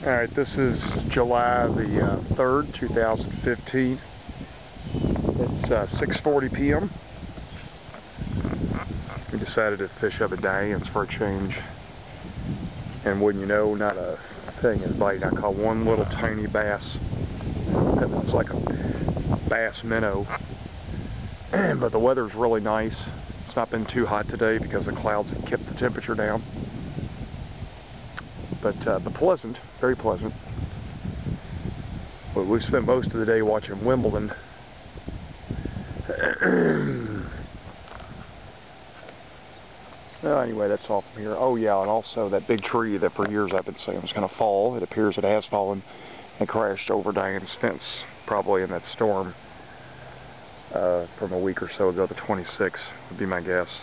Alright, this is July the uh, 3rd, 2015. It's uh, 6.40 p.m. We decided to fish up at Diane's for a change. And wouldn't you know, not a thing is biting. I caught one little tiny bass. That looks like a bass minnow. but the weather's really nice. It's not been too hot today because the clouds have kept the temperature down but uh, but pleasant, very pleasant. But we spent most of the day watching Wimbledon. well, anyway, that's all from here. Oh yeah, and also that big tree that for years I've been saying was going to fall. It appears it has fallen and crashed over Diane's fence, probably in that storm uh, from a week or so ago. The 26th would be my guess.